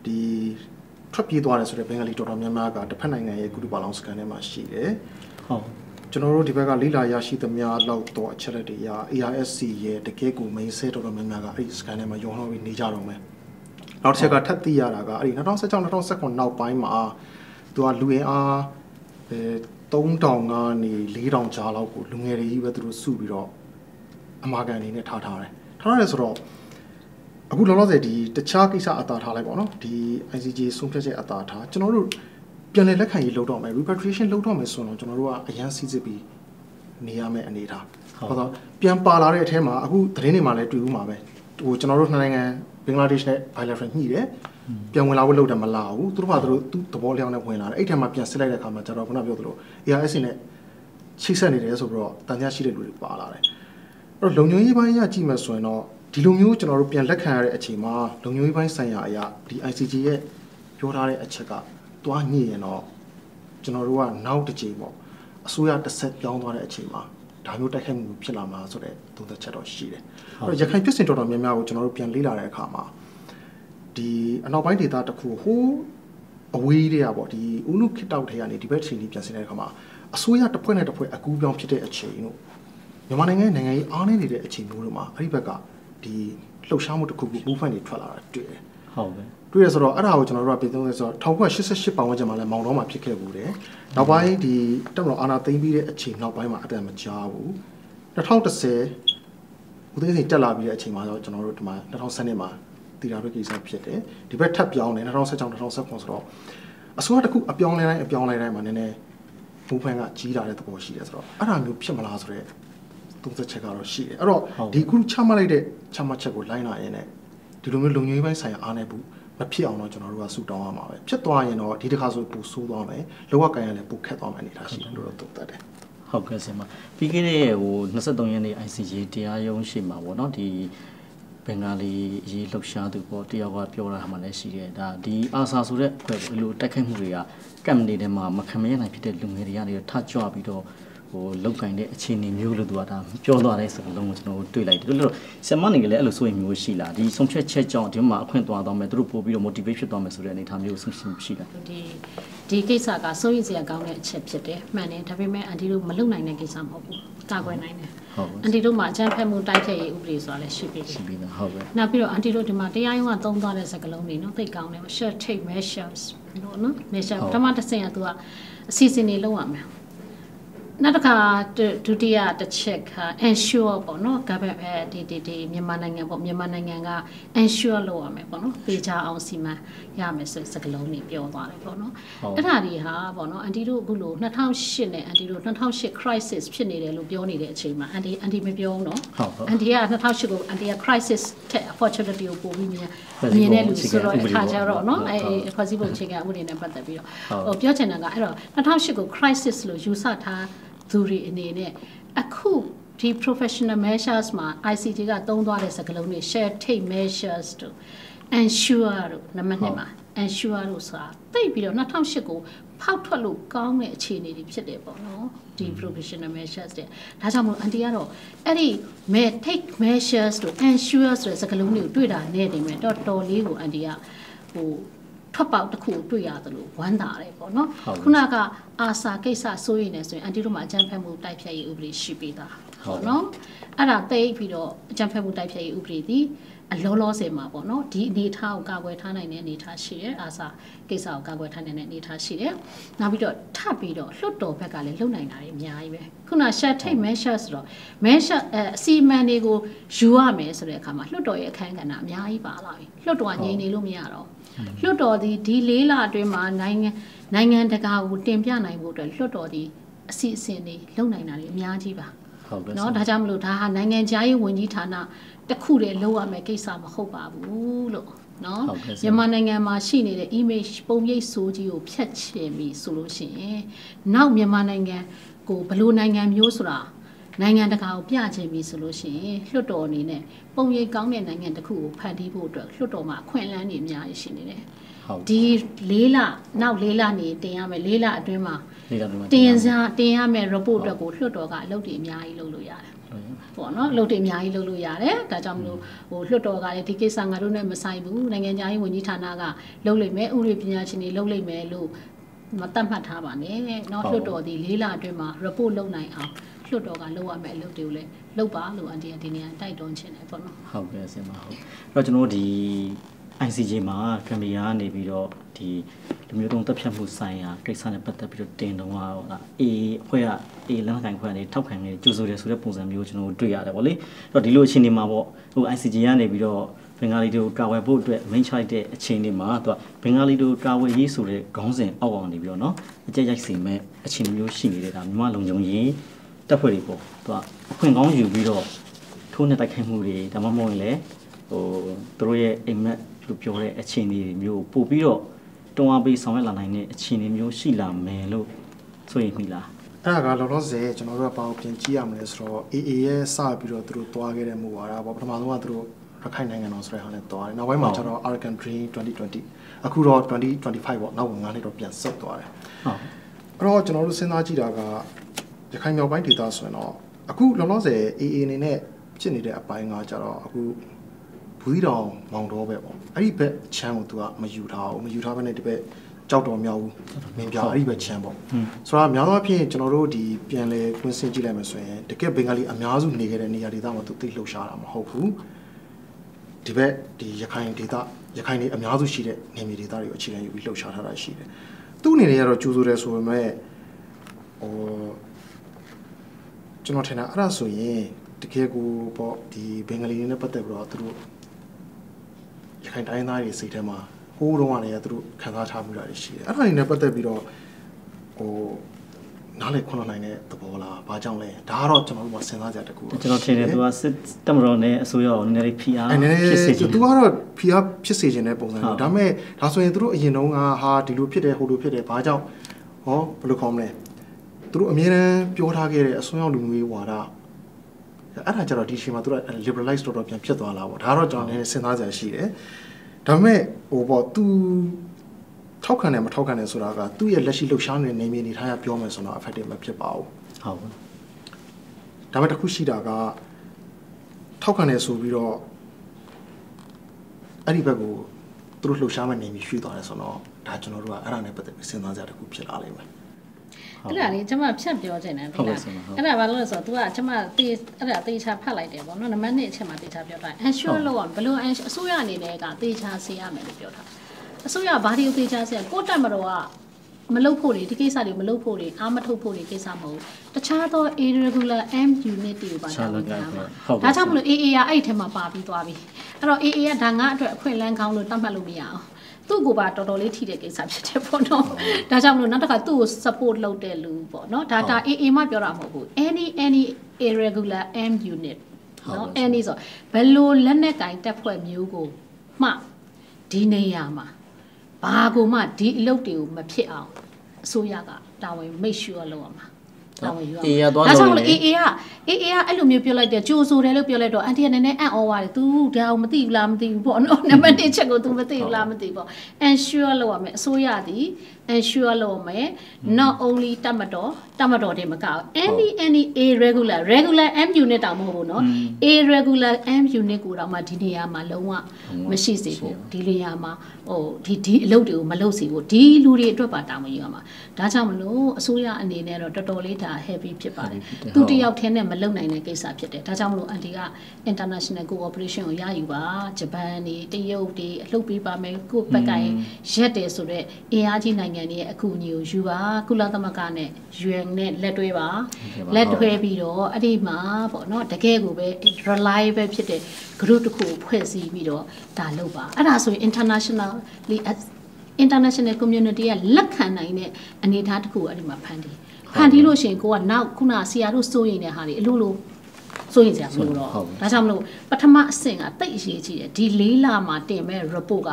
ဒီထွက်ပြေးသွားတယ်ဆိုတဲ့ဘင်္ဂါလီတော်တော်များများကတစ်ဖက်နိုင်ငံရဲ့ကုတူပါလောင်စကန်ထဲမှာရှိတယ်ဟုတ်ကျွန်တော်တို့ဒီဘက်ကလိလာရရှိသမျှလောက်တော့အချက်လက်တွေရ ARSC ရဲ့တကယ်ကို main set တော်တော်များများကအဲ့ဒီ scan ထဲမှာယုံနှောပြီးနေကြတော့မယ်နောက်တစ်ချက်ကထပ်သိရတာကအဲ့ဒီ2016 2019နောက်ပိုင်းမှာသူကလူရင်းအားအဲ3000ကနေ4000ကြားလောက်ကိုလူငယ်တွေကြီးပဲသူတို့စုပြီးတော့ အမာကန်အနေနဲ့ထားထားတယ်ထားထားတယ်ဆိုတော့အခုလောလောဆယ်ဒီတခြားကိစ္စအတာထားလိုက်ပါတော့ဒီ ICJ ဆုံးဖြတ်ချက်အတာထားကျွန်တော်တို့ပြန်လည်လက်ခံရေးလုပ်တော့မယ် repatriation လုပ်တော့မယ်ဆိုတော့ကျွန်တော်တို့ကအရန်စီစစ်ပြီးနေရမယ့်အနေအထားဟုတ်ဟုတ်တော့ပြန်ပါလာတဲ့အထဲမှာအခုသတင်းတွေမှာလည်းတွေ့ဦးမှာပဲဟိုကျွန်တော်တို့နှစ်နိုင်ငံဘင်္ဂလားဒေ့ရှ်နဲ့ bilateral ညှိတယ်ပြန်ဝင်လာဖို့လုပ်တယ်မလာဘူးသူတို့ကသူတို့သူသဘောလျောင်းနဲ့ဝင်လာတယ်အဲ့ထဲမှာပြန်စစ်လိုက်တဲ့အခါမှာကျတော့ခုနပြောသလို ARS နဲ့ချိတ်ဆက်နေတယ်ဆိုပြီးတော့တန်ကြားရှိတဲ့လူတွေပါလာတယ် အဲ့တော့လုံခြုံရေးပိုင်းအရကြည့်မယ်ဆိုရင်တော့ဒီလိုမျိုးကျွန်တော်တို့ပြန်လက်ခံရတဲ့အချိန်မှာလုံခြုံရေးပိုင်းဆိုင်ရာအရာဒီ ICJ ရဲ့ပြောထားတဲ့အချက်ကသွားညှိရင်တော့ကျွန်တော်တို့ကနောက်တစ်ချိန်ပေါ့အစိုးရတစ်ဆက်ပြောင်းသွားတဲ့အချိန်မှာဒါမျိုးတိုက်ခိုက်မှုဖြစ်လာမှာဆိုတဲ့သုံးသက်ချက်တော့ရှိတယ်။အဲ့တော့ရခိုင်ပြည်စင်တော်တော်များများကိုကျွန်တော်တို့ပြန်လေ့လာတဲ့အခါမှာဒီအနောက်ပိုင်းဒေသတစ်ခုဟိုးအဝေးတွေကပေါ့ဒီဥနုခစ်တောက်ထဲကနေဒီဘက်ချိန်ကြီးပြန်ဆင်းတဲ့အခါမှာအစိုးရတစ်ဖွဲ့နဲ့တစ်ဖွဲ့အကူပြောင်းဖြစ်တဲ့အချိန်တို့ မြန်မာနိုင်ငံရဲ့နိုင်ငံရေးအားနည်းနေတဲ့အချိန်မျိုးတို့မှာအဲ့ဒီဘက်ကဒီလှုပ်ရှားမှုတစ်ခုခု movement တွေထွက်လာတာတွေ့တယ်။ဟုတ်ပဲတွေ့ရဆိုတော့အဲ့ဒါကိုကျွန်တော်တို့ကပြည်သုံးလဲဆိုတော့1988ပတ်ဝန်းကျင်မှာလည်းမောင်တော်မှာဖြစ်ခဲ့ဘူးတယ်။နောက်ပိုင်းဒီတက်မတော်အာနာသိမ့်ပြီးတဲ့အချိန်နောက်ပိုင်းမှာအတန်မကြားဘူး။2010ဦးသိန်းစိန်တက်လာပြီးတဲ့အချိန်မှာတော့ကျွန်တော်တို့ဒီမှာ2010မှာတီတာဘက်ကိစ္စဖြစ်တယ်။ဒီဘက်ထပ်ပြောင်းတယ်2016 2019ဆိုတော့အစိုးရတစ်ခုအပြောင်းလဲတိုင်းအပြောင်းလဲတိုင်းမှာနည်းနည်းဘူဖန်ကကြီးလာတဲ့သဘောရှိတယ်ဆိုတော့အဲ့ဒါမျိုးဖြစ်မလားဆိုတော့ သုံးသက်ချက်ကတော့ရှိတယ်။အဲ့တော့ဒီခုချမှတ်လိုက်တဲ့ချမှတ်ချက်ကိုလိုင်းလာရင်လည်းဒီလိုမျိုးလုံငွေပိုင်းဆိုင်ရာအားနေဘူးမဖြစ်အောင်တော့ကျွန်တော်တို့ကဆူတောင်းရမှာပဲဖြစ်သွားရင်တော့ဒီတစ်ခါဆိုပူဆိုးသွားမယ်လောကကိုင်ရလည်းပူခက်သွားမယ်အနေထားရှိတယ်လို့တော့သုံးသပ်တယ်ဟုတ်ကဲ့ဆင်မပြီးခဲ့တဲ့ဟို23ရက်နေ့ ICJ တရားရုံးရှိမှာပေါ့နော်ဒီဘင်္ဂါလီအရေးလှုပ်ရှားသူပေါ့တယောက်ကပြောတာမှလည်းရှိတယ်ဒါဒီအာဆာဆိုတဲ့အဖွဲ့ပေါ့ဒီလိုတိုက်ခိုက်မှုတွေကကမ်နေတဲ့မှာမခံမရနိုင်ဖြစ်တဲ့လူငယ်တွေကနေထကြွပြီးတော့ ဟိုလောက်ကင်တဲ့အခြေအနေမျိုးလို့သူကဒါပြောသွားတဲ့စကားလုံးကိုကျွန်တော်တို့တွေ့လိုက်တယ်လို့ဆင်မနေကလည်းအဲ့လိုဆိုရင်မျိုးရှိလားဒီဆုံးဖြတ်ချက်ကြောင့်ဒီမှာအခွင့်သွားတော့မယ်သူတို့ပို့ပြီးတော့ motivate ဖြစ်သွားမယ်ဆိုတဲ့အနေအထားမျိုးဆုံးရှိရှိလားဒီဒီကိစ္စကစိုးရိမ်စရာကောင်းတဲ့အချက်ဖြစ်တယ်မှန်တယ်ဒါပေမဲ့အန်တီတို့မလုပ်နိုင်တဲ့ကိစ္စမဟုတ်ဘူးကာကွယ်နိုင်တယ်ဟုတ်ကဲ့အန်တီတို့မှာအကြမ်းဖက်မှုတိုက်ဖျက်ရေးဥပဒေဆိုတာလည်းရှိပြီရှိပြီလားဟုတ်ကဲ့နောက်ပြီးတော့အန်တီတို့ဒီမှာတရားရုံးကသုံးသွားတဲ့စကားလုံးတွေနော်သိတ်ကောင်းတယ် short take measures လို့နော် measure ပထမတစ်ဆင့်ကသူကအစီအစဉ်တွေလုပ်ရမယ် နောက်တစ်ခါဒုတိယတစ်ချက်က ensure ပေါ့နော် government အဲဒီဒီဒီမြန်မာနိုင်ငံပေါ့မြန်မာနိုင်ငံက ensure လုပ်ရမယ်ပေါ့နော်ပေချအောင်စီမံရမယ်ဆိုစကလုံးတွေပြောသွားတယ်ပေါ့နော်အဲ့ဒါတွေဟာပေါ့နော်အန်တီတို့အခုလို2008နဲ့အန်တီတို့2008 crisis ဖြစ်နေတယ်လို့ပြောနေတဲ့အချိန်မှာအန်တီအန်တီမပြောဘူးနော်ဟုတ်ဟုတ်အန်တီက2008ကိုအန်တီက crisis ထက် opportunity ကိုပို့ပြီးမြင်ဖွဲ့စည်းမြင်ပုံတဲ့လူဆိုတော့အခြေခံဥပဒေအခါကျတော့နော်ပေါ့အဲဟုတ်အဲဖွဲ့စည်းပုံအခြေခံဥပဒေနဲ့ပတ်သက်ပြီးတော့ဟုတ်ဟိုပြောချင်တာကအဲ့တော့2008ကို crisis လို့ယူဆထားသူတွေအနေနဲ့အခုဒီ professional measures မှာ ICT ကသုံးသွားတဲ့စကားလုံးတွေ share take measures တို့ ensure တို့နံပါတ်2မှာ ensure တို့ဆိုတာတိတ်ပြီးတော့2008ကို ဖောက်ထွက်လို့ကောင်းတဲ့အခြေအနေတွေဖြစ်တယ်ပေါ့နော်ဒီ professional measures တဲ့ဒါကြောင့်မို့အန်တီကတော့အဲ့ဒီ me take measures တို့ ensure ဆိုတဲ့စကားလုံးတွေကိုတွေ့တာနဲ့တင်မယ်တော်တော်လေးကိုအန်တီကဟိုထွက်ပေါက်တစ်ခုကိုတွေ့ရတယ်လို့ဝမ်းသာတယ်ပေါ့နော်ဟုတ်ကဲ့ခုနကအာစာကိစ္စစိုးရိမ်နေဆိုရင်အန်တီတို့မှာအကြမ်းဖက်မှုတိုက်ဖျက်ရေးဥပဒေရှိပေးတာဟုတ်ကဲ့နော်အဲ့ဒါသိပြီးတော့အကြမ်းဖက်မှုတိုက်ဖျက်ရေးဥပဒေဒီ အလောလောဆယ်မှာပေါ့နော်ဒီအနေအထားကိုကာကွယ်ထားနိုင်တဲ့အနေအထားရှိတယ်အာစာကိစ္စကိုကာကွယ်ထားနိုင်တဲ့အနေအထားရှိတယ်နောက်ပြီးတော့ထပ်ပြီးတော့လွှတ်တော်ဘက်ကလည်းလုံနိုင်တာတွေအများကြီးပဲခုန share take measure ဆိုတော့ measure အဲအစီအမံတွေကိုယူရမယ်ဆိုတဲ့အခါမှာလွှတ်တော်ရဲ့အခန်းကဏ္ဍအများကြီးပါလာပြီလွှတ်တော်ကငြိမ်နေလို့မရတော့ဘူးလွှတ်တော်ဒီဒီလေးလအတွင်းမှာနိုင်ငံနိုင်ငံတကာကိုတင်ပြနိုင်ဖို့အတွက်လွှတ်တော်ဒီအစီအစဉ်တွေလုံနိုင်တာတွေအများကြီးပါ ဟုတ်ကဲ့ เนาะဒါကြောင့်မလို့ဒါဟာနိုင်ငံခြားရေးဝန်ကြီးဌာန တစ်ခုတည်းလုပ်ရမယ်ကိစ္စမဟုတ်ပါဘူးလို့နော်မြန်မာနိုင်ငံမှာရှိနေတဲ့ image ပုံရိပ်ဆိုးကြီးကိုဖျက်ချင်ပြီဆိုလို့ရှိရင်နောက်မြန်မာနိုင်ငံကိုဘလို့နိုင်ငံမျိုးဆိုတာနိုင်ငံတကာကိုပြချင်ပြီဆိုလို့ရှိရင်လွှတ်တော်အနေနဲ့ပုံရိပ်ကောင်းတဲ့နိုင်ငံတစ်ခုကိုဖန်တီးဖို့အတွက်လွှတ်တော်မှာအခွင့်အလမ်းတွေအများကြီးရှိနေတယ်ဒီ၄လနောက်၄လနေတင်ရမယ်၄လအတွင်းမှာတင်ရတင်ရမယ် report အတွက်ကိုလွှတ်တော်ကအလုပ်တွေအများကြီးလုပ်လို့ရတယ် ပေါ့နော်အလုပ်တွေအများကြီးလုပ်လို့ရတယ်ဒါကြောင့်မလို့ဟိုလွှတ်တော်ကလည်းဒီကိစ္စငါတို့နဲ့မဆိုင်ဘူးနိုင်ငံခြားရေးဝန်ကြီးဌာနကလုပ်လိမ့်မယ်ဥပဒေပညာရှင်တွေလုပ်လိမ့်မယ်လို့မတတ်မှတ်ထားပါနဲ့เนาะ ဟုတ် လွှတ်တော်ဒီလေးလအတွင်းမှာ report လုပ်နိုင်အောင်လွှတ်တော်ကလုပ်ရမယ့်အလုပ်တွေကိုလည်းလုပ်ပါလို့အန်တီကဒီနေရာတိုက်တွန်းချင်တယ်ပေါ့နော် ဟုတ်ကဲ့ဆင်ပါဟုတ်အဲ့တော့ကျွန်တော်တို့ဒီ ICJ မှာကမ်ဘီယာကနေပြီးတော့ဒီလူမျိုးတုံးတပ်ဖြတ်မှုဆိုင်ရာကိစ္စနဲ့ပတ်သက်ပြီးတော့တင်တော့ဟာဟုတ်လားအေးအဖွဲ့ကအေးလမ်းကန်ခွဲကနေထောက်ခံနေကြိုဆိုတယ်ဆိုတဲ့ပုံစံမျိုးကျွန်တော်တို့တွေ့ရတယ်ဗောလေအဲ့တော့ဒီလိုအခြေအနေမှာပေါ့ဟို ICJ ကနေပြီးတော့ဘင်္ဂါလီတို့ကာဝယ်ဖို့အတွက် main ချိုက်တဲ့အခြေအနေမှာသူကဘင်္ဂါလီတို့ကာဝယ်ရေးဆိုတဲ့ခေါင်းစဉ်အောက်အောင်နေပြီးတော့เนาะအကြက်ရိုက်စီမဲ့အခြေအနေမျိုးရှိနေတဲ့ဒါမြန်မာလုံခြုံရေးတပ်ဖွဲ့တွေပေါ့သူကအခွင့်ကောင်းယူပြီးတော့ ထိုးနဲ့တိုက်ခိုက်မှုတွေဒါမှမဟုတ်ရင်လည်းဟိုသူတို့ရဲ့အိမ်မက် လို့ပြောတဲ့အခြေအနေတွေမျိုးပို့ပြီးတော့တွန်းအားပေးဆောင်ရွက်လာနိုင်တဲ့အခြေအနေမျိုးရှိလာမယ်လို့ဆိုရင်မိလားအဲ့ဒါကလောလောဆယ်ကျွန်တော်တို့ကဘာကိုပြင်ကြည့်ရမလဲဆိုတော့ AA ရဲ့စပြီးတော့သူတို့တွားခဲ့တဲ့မူဝါဒပေါ့ပထမဆုံးကသူတို့ရခိုင်နိုင်ငံတော်ဆိုတဲ့ဟာနဲ့တွားတယ်နောက်ပိုင်းမှာကျတော့ Arakan Dream 2020အခုတော့2025ပေါ့နောက်9နှစ်တော့ပြန်ဆက်သွားတယ်ဟုတ်အဲ့တော့ကျွန်တော်တို့စဉ်းစားကြည့်တာကရခိုင်မြောက်ပိုင်းဒေသဆိုရင်တော့အခုလောလောဆယ် AA အနေနဲ့ဖြစ်နေတဲ့အပိုင်းကကြတော့အခု ဘူးသီးတောင်မောင်တော်ပဲပေါ့အဲ့ဒီဘက်ချမ်းကိုသူကမယူထားဘူးမယူထားဘဲနဲ့ဒီဘက်ကြောက်တော်မြောက်ဘူးမင်းပြအဲ့ဒီဘက်ချမ်းပေါ့ဆိုတော့အများသောအားဖြင့်ကျွန်တော်တို့ဒီပြန်လဲကွင်းစင်ကြည့်လိုက်မယ်ဆိုရင်တကယ်ဘင်္ဂလီအများစုနေခဲ့တဲ့နေရာဒေသမှာသူသိလှုပ်ရှားတာမဟုတ်ဘူးဒီဘက်ဒီရခိုင်ဒေသရခိုင်တွေအများစုရှိတဲ့နေမြေဒေသတွေကိုအခြေခံယူပြီးလှုပ်ရှားထားတာရှိတယ်သူ့အနေနဲ့ကတော့ကြိုးဆိုတယ်ဆိုပေမဲ့ဟိုကျွန်တော်ထင်တာအဲ့ဒါဆိုရင်တကယ်ကိုပေါ့ဒီဘင်္ဂလီတွေနဲ့ပတ်သက်ပြီးတော့သူတို့ ရခိုင်တိုင်းသားတွေစိတ်ထဲမှာဟိုးတုန်းကလည်းသူတို့ခံစားထားမှုတာတွေရှိတယ်အဲ့ဒါတွေနဲ့ပတ်သက်ပြီးတော့ဟိုနားလေခွန်နိုင်တဲ့သဘောလားဘာကြောင့်လဲဒါကတော့ကျွန်တော်တို့ကစဉ်းစားကြတစ်ခုပါကျွန်တော်ထင်တယ်သူကစစ်တပ်မတော်နဲ့အစိုးရကိုနည်းနည်းလေးဖိအားအဲ့နည်းနည်းဖြစ်စေချင်သူတယ်ကတော့ဖီအားဖြစ်စေခြင်းတဲ့ပုံစံဟုတ်မျိုးဒါပေမဲ့ဒါဆိုရင်သူတို့အရင်တုန်းကဟာဒီလိုဖြစ်တယ်ဟိုလိုဖြစ်တယ်ဘာကြောင့်ဟောဘယ်လိုခေါ်မလဲသူတို့အမြဲတမ်းပြောထားခဲ့တဲ့အစွန်းရောက်လူမျိုးရေးဝါဒ အဲ့ဒါကြတော့ဒီအချိန်မှာသူတို့ liberalize တော့တော့ပြန်ဖြစ်သွားလာပေါ့ဒါကတော့ကျွန်တော်နည်းနည်းစဉ်းစားကြရရှိတယ်ဒါပေမဲ့ဟိုပေါ့ तू ထောက်ခံတယ်မထောက်ခံတယ်ဆိုတာကသူ့ရဲ့လက်ရှိလှုပ်ရှားနေတဲ့နေမြေနေထားရပြောမယ်ဆိုတော့ effective မဖြစ်ပါဘူးဟုတ်ပါဒါပေမဲ့တစ်ခုရှိတာကထောက်ခံတယ်ဆိုပြီးတော့အဲ့ဒီဘက်ကိုသူတို့လှုပ်ရှားမဲ့နေပြီးရွှေ့သွားတယ်ဆိုတော့ဒါကျွန်တော်တို့ကအဲ့ဒါနဲ့ပတ်သက်ပြီးစဉ်းစားကြတစ်ခုဖြစ်လာလိမ့်မယ် အဲ့ဒါလေးကျွန်မဖြတ်ပြောချင်တယ်ဟုတ်ဒီကဲ့လားဆရာမဟုတ်အဲ့ဒါဘာလို့လဲဆိုတော့ तू ကကျွန်မတေးအဲ့ဒါတေးချဖတ်လိုက်တယ်ပေါ့နော်နံပါတ်1အချက်မှာတေးချပြောထားတယ် ensure လို့ကဘလို့ ensure အစိုးရအနေနဲ့ကတေးချစေရမယ်လို့ပြောထားတယ်အစိုးရဘာဒီကိုတေးချစေရကိုယ့်တက်မတော်ကမလုပ်ဖို့တွေဒီကိစ္စတွေမလုပ်ဖို့တွေအားမထုတ်ဖို့တွေကိစ္စမဟုတ်ဘူးတခြားသော irregular m unit တွေကိုပါခြားတာလောဝန်က်ကခံပဲမှာဟုတ်ကဲ့ဒါကြောင့်မလို့ AA ကအဲ့ဒီထဲမှာပါပြီးသွားပြီအဲ့တော့ AA ကဒါငါအတွက်အခွင့်အလမ်းကောင်းလို့တတ်မှတ်လို့မရအောင် သူ့ကိုပါတော်တော်လေးထိတဲ့ကိစ္စဖြစ်တယ်ပေါ့နော်ဒါကြောင့်မလို့နောက်တစ်ခါသူ့ကို support လုပ်တဲ့လူပေါ့နော်ဒါဒါ AA မှပြောတာမဟုတ်ဘူး any any irregular m unit နော် any ဆိုဘယ်လိုလက်နက်ကင်တက်ဖွဲ့မျိုးကိုမှဒီနေရာမှာဘာကိုမှဒီအလုပ်တွေကိုမဖြစ်အောင်အစိုးရကတာဝန် make sure လုပ်ရမှာ တာဝန်ယူရမှာအေးရသွားဒါလို့ကြောင့်မလို့လေ AA က AA ကအဲ့လိုမျိုးပြောလိုက်တယ်ကြိုဆိုတယ်လို့ပြောလိုက်တော့အန်တီကနည်းနည်းအံ့ဩပါတယ် तू ဒါအောင်မသိဘူးလားမသိဘူးပေါ့နော်နံပါတ်1ချက်ကို तू မသိဘူးလားမသိဘူးပေါ့ ensure လုပ်ရမယ်အစိုးရသည် ensure လုပ်ရမယ် not only တတ်မတော်တတ်မတော်တယ်မကဘူး any any irregular regular m unit တောင်မဟုတ်ဘူးเนาะ irregular m unit ကိုတော့မှဒီနေရာမှာလုံးဝမရှိစေဘူးဒီနေရာမှာဟိုဒီဒီအလုပ်တွေကိုမလုပ်စေဘူးဒီလူတွေအတွက်ပါတာဝန်ယူရမှာဒါကြောင့်မလို့အစိုးရအနေနဲ့တော့တော်တော်လေးဒါ heavy ဖြစ်ပါတယ် heavy ဖြစ်တယ် သူ ဟုတ် တယောက်တည်းနဲ့မလုပ်နိုင်တဲ့ကိစ္စဖြစ်တယ်ဒါကြောင့်မလို့အန်တီက international cooperation ကိုရယူပါဂျပန်နေတရုတ်တွေအလှုပ်ပေးပါမယ်ကိုယ့်ဘက်ကရင်ရက်တယ်ဆိုတော့အင်အားကြီးနိုင်ငံ ငံတွေရဲ့အကူအညီကိုယူပါကုလသမဂ္ဂနဲ့ UN နဲ့လက်တွဲပါဟုတ်ကဲ့ပါလက်တွဲပြီးတော့အဲ့ဒီမှာပေါ့နော်တကယ်ကိုပဲ reliable ဖြစ်တဲ့ group တစ်ခုကိုဖွဲ့စည်းပြီးတော့ဒါလုပ်ပါအဲ့ဒါဆိုရင် internationally international community ကလက်ခံနိုင်တဲ့အနေအထားတစ်ခုကိုအဲ့ဒီမှာဖန်တီးဖန်တီးလို့ရှိရင်ကိုကနောက်ခုနဆရာတို့စိုးရိမ်တဲ့ဟာတွေအလိုလိုစိုးရိမ်စရာမလိုတော့ဟုတ်ပြီဒါကြောင့်မလို့ပထမအဆင့်ကတိတ်အရေးကြီးတယ်ဒီလေးလမှာတင်မဲ့ report က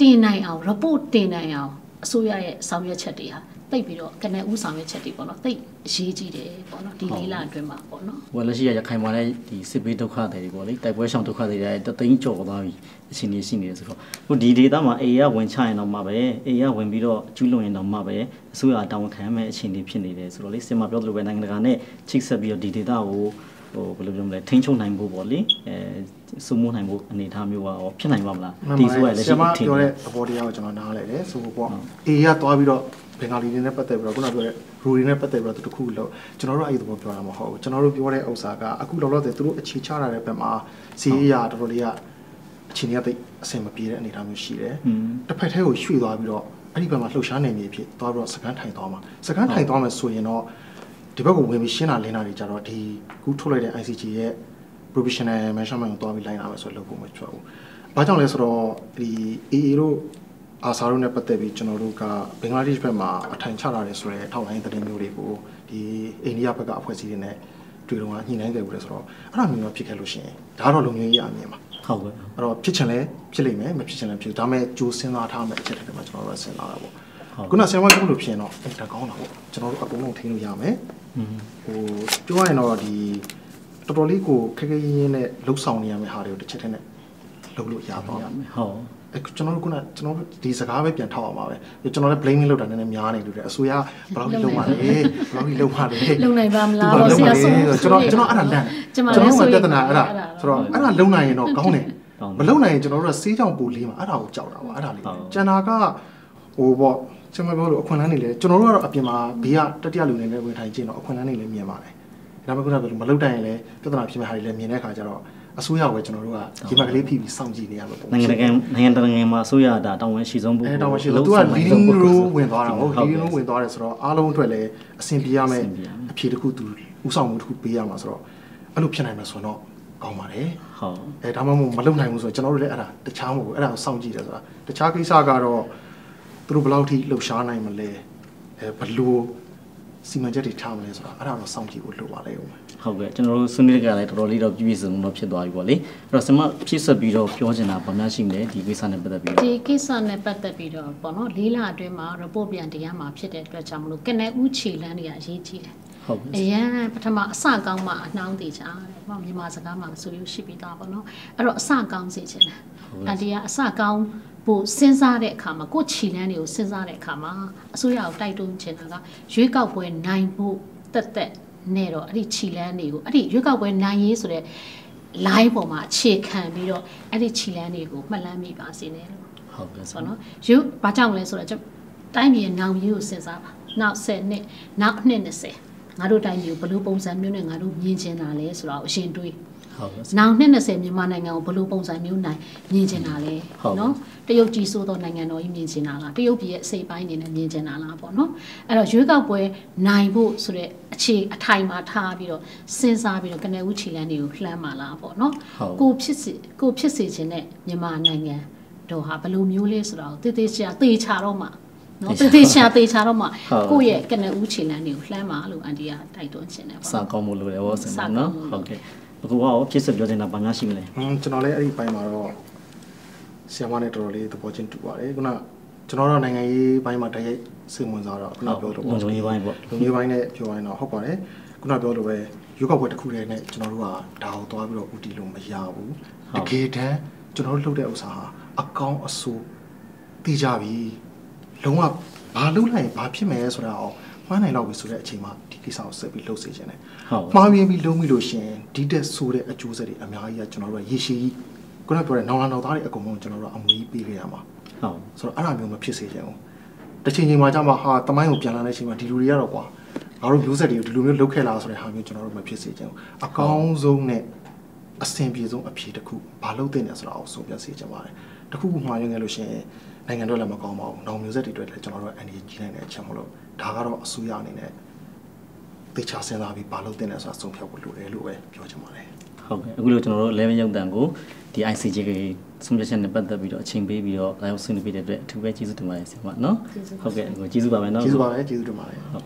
တင်နိုင်အောင် report တင်နိုင်အောင် အစိုးရရဲ့ဆောင်ရွက်ချက်တွေဟာတိတ်ပြီးတော့ကနဦးဆောင်ရွက်ချက်တွေပေါ့နော်တိတ်အရေးကြီးတယ်ပေါ့နော်ဒီလေးလအတွင်းမှာပေါ့နော်ဟိုလက်ရှိရခိုင်မှာလည်းဒီစစ်ပေးဒုက္ခတွေပေါ့လေတိုက်ပွဲရှောင်ဒုက္ခတွေတွေတသိန်းကျော်သွားပြီအချိန်ကြီးရှိနေတယ်ဆိုတော့ဟိုဒီဒေတာမှာအေရဝင်ချရင်တော့မှပဲအေရဝင်ပြီးတော့ကျူးလွန်ရင်တော့မှပဲအစိုးရတာဝန်ခံရမယ့်အချိန်ကြီးဖြစ်နေတယ်ဆိုတော့လေစင်မပြောသလိုပဲနိုင်ငံတကာနဲ့ချိတ်ဆက်ပြီးတော့ဒီဒေတာကိုဟိုဘယ်လိုပြောမလဲထိန်းချုပ်နိုင်ဖို့ပေါ့လေအဲ စုမှုနိုင်ဖို့အနေအထားမျိုးရောဖြစ်နိုင်ပါမလားဒီဆိုရလက်ဆရှိရာမအထင်ပြောတဲ့သဘောတရားကိုကျွန်တော်နားလည်တယ်ဆိုပေါ့အေရသွားပြီးတော့ဘင်္ဂါလီတွေနဲ့ပတ်သက်ပြီးတော့ခုနပြောတဲ့ရူတွေနဲ့ပတ်သက်ပြီးတော့သူတစ်ခုလို့ကျွန်တော်တို့အဲ့ဒီသဘောပြောတာမဟုတ်ဘူးကျွန်တော်တို့ပြောတဲ့ဥစ္စာကအခုလောလောဆယ်သူတို့အခြေချရတဲ့ဘက်မှာစီအေရတော်တော်လေးကအချိန်ကြီးကတိတ်အဆင်မပြေတဲ့အနေအထားမျိုးရှိတယ်อืมတစ်ဖက်ထဲကိုရွှေ့သွားပြီးတော့အဲ့ဒီဘက်မှာလှုပ်ရှားနေနေဖြစ်သွားပြီးတော့စကန်ထိုင်သွားမှာစကန်ထိုင်သွားမယ်ဆိုရင်တော့ဒီဘက်ကိုဝင်ပြီးရှင်းတာလင်းတာတွေကြတော့ဒီခုထုတ်လိုက်တဲ့ ICG ရဲ့ provisional measurement ကိုသွားပြီးလိုက်လာမယ်ဆိုတော့လုပ်ဖို့မဖြစ်ဘူး။ဘာကြောင့်လဲဆိုတော့ဒီ AA တို့အာဆာတို့နဲ့ပတ်သက်ပြီးကျွန်တော်တို့ကဘင်္ဂလားဒေ့ရှ်ဘက်မှာအထိုင်ချလာတယ်ဆိုတဲ့ထောက်လိုင်းသတင်းမျိုးတွေကိုဒီအိန္ဒိယဘက်ကအဖွဲ့အစည်းတွေနဲ့တွေ့တော့ညှိနှိုင်းခဲ့ဘူးလေဆိုတော့အဲ့ဒါမျိုးတော့ဖြစ်ခဲ့လို့ရှိရင်ဒါတော့လုံငြိမ်းရေးအမြင်ပါဟုတ်ကဲ့အဲ့တော့ဖြစ်ချင်လဲဖြစ်လိမ့်မယ်မဖြစ်ချင်လည်းဖြစ်ဒါပေမဲ့ကြိုးစဉ်းစားထားမယ်အချက်တွေမှာကျွန်တော်တို့ကစဉ်းစားတာပေါ့ခုနဆရာမပြောလို့ဖြစ်ရင်တော့အဲ့ဒါကောင်းတာပေါ့ကျွန်တော်တို့အကုန်လုံးထိန်းလို့ရမယ်อืมဟိုပြောရရင်တော့ဒီ တော်တော်လေးကိုခက်ခဲရင်းရင်းနဲ့လှုပ်ဆောင်နေရမယ့်ဟာတွေကိုတစ်ချက်တည်းနဲ့လုပ်လို့ရပါမယ်ဟုတ်အဲကျွန်တော်တို့ကကျွန်တော်တို့ဒီစကားပဲပြန်ထောက်အောင်ပါပဲကျွန်တော်လည်း blaming လုပ်တာနည်းနည်းများနေလို့တယ်အစိုးရဘယ်လောက်ကြီးလုံးပါလဲဘယ်လောက်ကြီးလုံးပါလဲလုံနိုင်ပါမလားသူကဆရာဆိုကျွန်တော်ကျွန်တော်အဲ့ဒါလန့်ကျွန်မကျွန်လည်းတော်ဆိုကရင်ပြဿနာအဲ့ဒါဆိုတော့အဲ့ဒါလုံနိုင်ရင်တော့ကောင်းတယ်ကောင်းတယ်မလုံနိုင်ရင်ကျွန်တော်တို့ကစေးကြောင်ပူလေးမှာအဲ့ဒါကိုကြောက်တာပါအဲ့ဒါလေးဟုတ်ကျန်တာကဟိုပေါ့ကျွန်မပြောလို့အခွင့်အလမ်းတွေလည်းကျွန်တော်တို့ကတော့အပြင်မှာဘေးကတတိယလူနေနဲ့ဝင်ထိုင်ခြင်းတော့အခွင့်အလမ်းတွေလည်းမြင်ပါတယ် ဒါပေမဲ့ခုနကပြောလို့မလုံတိုင်းရင်လည်းပြဿနာဖြစ်မဲ့ဟာတွေလည်းမြင်တဲ့အခါကျတော့အစိုးရကိုပဲကျွန်တော်တို့ကဒီမှာကလေးဖိပြီးစောင့်ကြည့်နေရလို့ပုံနိုင်ငံတကာနိုင်ငံတကာမှာအစိုးရဒါတောင်းဝန်ရှိဆုံးဘူးအဲတော့မရှိလို့သူက leading role ဝင်သွားတာဟုတ် leading role ဝင်သွားတယ်ဆိုတော့အားလုံးအတွက်လည်းအဆင်ပြေရမယ်အဆင်ပြေရမယ်အဖြေတစ်ခုသူဥဆောင်မှုတစ်ခုပေးရမှာဆိုတော့အဲ့လိုဖြစ်နိုင်မှာဆိုတော့ကောင်းပါတယ်ဟုတ်အဲဒါမှမဟုတ်မလုပ်နိုင်ဘူးဆိုတော့ကျွန်တော်တို့လည်းအဲ့ဒါတခြားမဟုတ်ဘူးအဲ့ဒါကိုစောင့်ကြည့်တယ်ဆိုတာတခြားကိစ္စကတော့သူတို့ဘယ်လောက်ထိလှုပ်ရှားနိုင်မလဲအဲဘယ်လို စီမံချက်တွေထားမလဲဆိုတာအဲ့ဒါတော့စောင့်ကြည့်ဖို့လိုပါလေဦးဟုတ်ကဲ့ကျွန်တော်တို့ဆွေးနွေးကြလည်းတော်တော်လေးတော့ပြည့်ပြည့်စုံစုံတော့ဖြစ်သွားပြီပေါ့လေအဲ့တော့ဆင်မဖြည့်ဆက်ပြီးတော့ပြောချင်တာဗမာရှိနေဒီကိစ္စနဲ့ပတ်သက်ပြီးတော့ဒီကိစ္စနဲ့ပတ်သက်ပြီးတော့ပေါ့နော်လေးလအတွင်းမှာ report ပြန်တရားမှာဖြစ်တဲ့အတွက်ကြောင့်မလို့ကနဦးခြေလန်းတွေကအရေးကြီးတယ်ဟုတ်ကဲ့အရန်ပထမအစကောင်းမှအနှောင်းသေးချာတယ်ပေါ့မြန်မာစကားမှာဆိုရရှိပြီးသားပေါ့နော်အဲ့တော့အစကောင်းစေချင်တယ်အန်တီကအစကောင်း ဖို့စဉ်းစားတဲ့အခါမှာကိုယ့်ခြေလန်းတွေကိုစဉ်းစားတဲ့အခါမှာအစိုးရကိုတိုက်တွန်းချင်တာကရွေးကောက်ပွဲနိုင်ဖို့တက်တက်နဲ့တော့အဲ့ဒီခြေလန်းတွေကိုအဲ့ဒီရွေးကောက်ပွဲနိုင်ရေးဆိုတဲ့ line ပေါ်မှာအခြေခံပြီးတော့အဲ့ဒီခြေလန်းတွေကိုမှတ်လမ်းမိပါစေနဲ့လို့ဟုတ်ကဲ့ဆိုတော့နော်ယူဘာကြောင့်လဲဆိုတော့ကျွန်တိုင်းပြည်ရဲ့နောင်မျိုးကိုစဉ်းစားပါနောက်10နှစ်နောက်နှစ်20ငါတို့တိုင်းပြည်ကိုဘယ်လိုပုံစံမျိုးနဲ့ငါတို့မြင်ချင်တာလဲဆိုတော့အရှင်တွေးဟုတ်ကဲ့နောင်နှစ်20မြန်မာနိုင်ငံကိုဘယ်လိုပုံစံမျိုးနိုင်မြင်ချင်တာလဲဟုတ်နော် တရုတ်ကြီးဆိုသောနိုင်ငံတော်ကြီးမြင်ချင်တာလားတရုတ်ပြည်ရဲ့အစိပ်ပိုင်းအနေနဲ့မြင်ချင်တာလားပေါ့နော်အဲ့တော့ရွေးကောက်ပွဲနိုင်ဖို့ဆိုတဲ့အခြေအထိုင်မှာထားပြီးတော့စဉ်းစားပြီးတော့ကနေဦးခြေလန်းတွေကိုလှမ်းပါလားပေါ့နော်ဟုတ်ကိုဖြစ်စေကိုဖြစ်စေခြင်းနဲ့မြန်မာနိုင်ငံတော့ဟာဘယ်လိုမျိုးလဲဆိုတော့တေးသေးချာတေးချာတော့မှနော်တေးသေးချာတေးချာတော့မှဟုတ်ကိုယ့်ရဲ့ကနေဦးခြေလန်းတွေကိုလှမ်းပါလို့အန်တီကတိုက်တွန်းခြင်းတယ်ပေါ့စာနော်ကောင်းမှုလို့လည်းဟောဆင်စာပါကောင်းနော်မှုလို့ဟုတ်ကဲ့အခုကရောဖြစ်စပြောနေတာဘာများရှိမလဲ။ဟွန်းကျွန်တော်လည်းအဲ့ဒီပိုင်းမှာတော့ ဆီယမနဲ့တော်တော်လေးသဘောချင်းတူပါတယ်။ခုနကျွန်တော်တို့နိုင်ငံရေးပိုင်းမှာတိုက်ရိုက်စိတ်ဝင်စားတော့ခုနပြောလို့လုံခြုံရေးပိုင်းပေါ့လုံခြုံရေးပိုင်းနဲ့ပြောရင်တော့ဟုတ်ပါတယ်။ခုနပြောလို့ပဲရုပ်ောက်ပွဲတစ်ခုတည်းနဲ့ကျွန်တော်တို့ကဒါကိုသွားပြီးတော့ဥတီလို့မရဘူး။တကယ်တမ်းကျွန်တော်တို့လုပ်တဲ့ဥစ္စာဟာအကောင်းအဆိုးသိကြပြီ။လုံးဝဘာလုပ်လိုက်ရင်ဘာဖြစ်မယ်ဆိုတာအောင်မှန်းနိုင်တော့ပြီဆိုတဲ့အချိန်မှာဒီကိစ္စကိုဆက်ပြီးလှုပ်စေခြင်းတယ်ဟုတ်မှားယွင်းပြီးလုံးပြီးလို့ရှရင်ဒီတက်ဆိုးတဲ့အကျိုးဆက်တွေအများကြီးကကျွန်တော်တို့ကရေရှည်ကြီး ခုနကပြောတဲ့နောင်လာနောင်သားတွေအကုန်လုံးကျွန်တော်တို့ကအမွေးပေးခဲ့ရမှာဟုတ်ဆိုတော့အဲ့လိုမျိုးမဖြစ်စေချင်ဘူးတစ်ချိန်ချိန်မှာကျမှဟာတမိုင်းကိုပြန်လာတဲ့အချိန်မှာဒီလူတွေကတော့ကွာငါတို့မျိုးဆက်တွေကိုဒီလိုမျိုးလုပ်ခဲ့လားဆိုတဲ့ဟာမျိုးကျွန်တော်တို့မဖြစ်စေချင်ဘူးအကောင်းဆုံးနဲ့အဆင်ပြေဆုံးအဖြေတစ်ခုဘာလုပ်သင့်တယ်ဆိုတာကိုဆုံးဖြတ်စေချင်ပါတယ်တစ်ခုခုမှားယွင်းခဲ့လို့ရှရင်နိုင်ငံတော်လည်းမကောင်းပါဘူးနောင်မျိုးဆက်တွေအတွက်လည်းကျွန်တော်တို့အန်ဒီကြီးနိုင်တဲ့အချက်မလို့ဒါကတော့အစိုးရအနေနဲ့သေချာစဉ်းစားပြီးဘာလုပ်သင့်တယ်ဆိုတာဆုံးဖြတ်ဖို့လိုတယ်လို့ပဲပြောချင်ပါတယ် ဟုတ်ကဲ့အခုလိုကျွန်တော်တို့11ရုပ်တံကိုဒီ ICJ ကဆုံးဖြတ်ချက်နဲ့ပတ်သက်ပြီးတော့အချိန်ပေးပြီးတော့လာရောက်ဆွေးနွေးပေးတဲ့အတွက်အထူးပဲကျေးဇူးတင်ပါတယ်ဆရာမနော်ကျေးဇူးပါဟုတ်ကဲ့အခုကျေးဇူးပါမယ်နော်ကျေးဇူးပါပဲကျေးဇူးတင်ပါတယ်ဟုတ်